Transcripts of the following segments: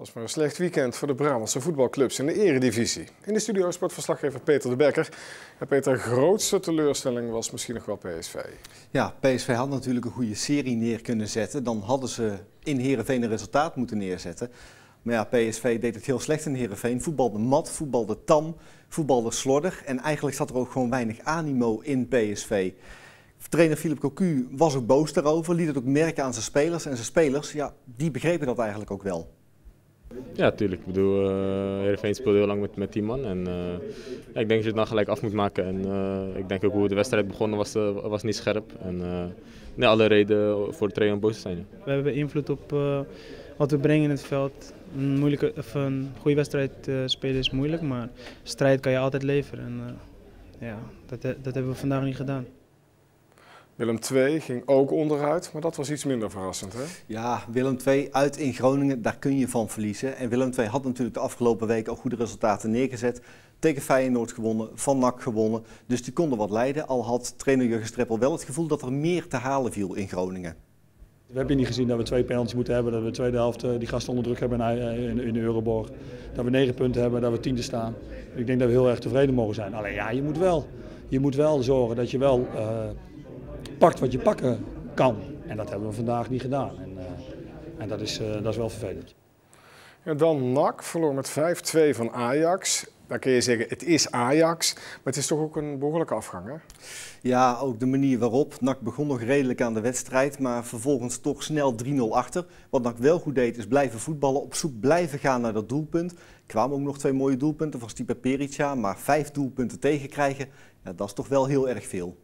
was maar een slecht weekend voor de Brabantse voetbalclubs in de eredivisie. In de studio sportverslaggever Peter de Bekker. Ja, Peter, grootste teleurstelling was misschien nog wel PSV. Ja, PSV had natuurlijk een goede serie neer kunnen zetten. Dan hadden ze in Heerenveen een resultaat moeten neerzetten. Maar ja, PSV deed het heel slecht in Heerenveen. Voetbalde mat, voetbalde tam, voetbalde slordig. En eigenlijk zat er ook gewoon weinig animo in PSV. Trainer Philip Cocu was ook boos daarover, liet het ook merken aan zijn spelers. En zijn spelers, ja, die begrepen dat eigenlijk ook wel. Ja, tuurlijk. Ik bedoel, uh, Heerenveen speelde heel lang met, met 10 man. En, uh, ja, ik denk dat je het dan gelijk af moet maken. En uh, ik denk ook hoe de wedstrijd begonnen was, was niet scherp. En nee, alle reden voor de trainer om boos te zijn. We hebben invloed op wat we brengen in het veld. Een, moeilijke, of een goede wedstrijd spelen is moeilijk, maar strijd kan je altijd leveren. En, ja, dat, dat hebben we vandaag niet gedaan. Willem II ging ook onderuit, maar dat was iets minder verrassend. Hè? Ja, Willem II uit in Groningen, daar kun je van verliezen. En Willem II had natuurlijk de afgelopen week al goede resultaten neergezet. Tegen Feyenoord gewonnen, Van NAC gewonnen. Dus die konden wat leiden, al had trainer Jurgen Streppel wel het gevoel dat er meer te halen viel in Groningen. We hebben niet gezien dat we twee penalties moeten hebben, dat we de tweede helft die gasten onder druk hebben in, in de Euroborg. Dat we negen punten hebben, dat we tiende staan. Ik denk dat we heel erg tevreden mogen zijn. Alleen ja, je moet wel, je moet wel zorgen dat je wel... Uh, pakt wat je pakken kan. En dat hebben we vandaag niet gedaan. En, uh, en dat, is, uh, dat is wel vervelend. Ja, dan NAC verloor met 5-2 van Ajax. Dan kun je zeggen, het is Ajax, maar het is toch ook een behoorlijke afgang, hè? Ja, ook de manier waarop. NAC begon nog redelijk aan de wedstrijd, maar vervolgens toch snel 3-0 achter. Wat NAC wel goed deed, is blijven voetballen, op zoek blijven gaan naar dat doelpunt. kwamen ook nog twee mooie doelpunten van Stipe Perica, maar vijf doelpunten tegenkrijgen, ja, dat is toch wel heel erg veel.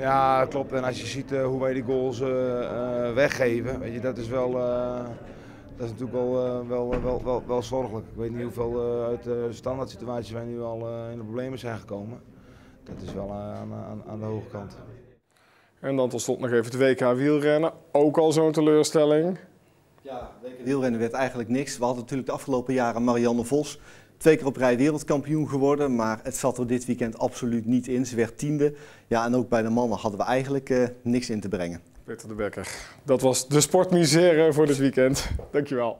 Ja, klopt. En als je ziet uh, hoe wij die goals uh, uh, weggeven, weet je, dat is wel, dat is natuurlijk wel, wel, wel, wel, wel zorgelijk. Ik weet niet hoeveel uit de standaard situaties wij nu al in de problemen zijn gekomen. Dat is wel aan, aan, aan de hoge kant. En dan tot slot nog even het WK wielrennen. Ook al zo'n teleurstelling. Ja, wielrennen werd eigenlijk niks. We hadden natuurlijk de afgelopen jaren Marianne Vos. Twee keer op rij wereldkampioen geworden, maar het zat er dit weekend absoluut niet in. Ze werd tiende. Ja, en ook bij de mannen hadden we eigenlijk uh, niks in te brengen. Peter de Bekker, dat was de sportmisère voor dit weekend. Dankjewel.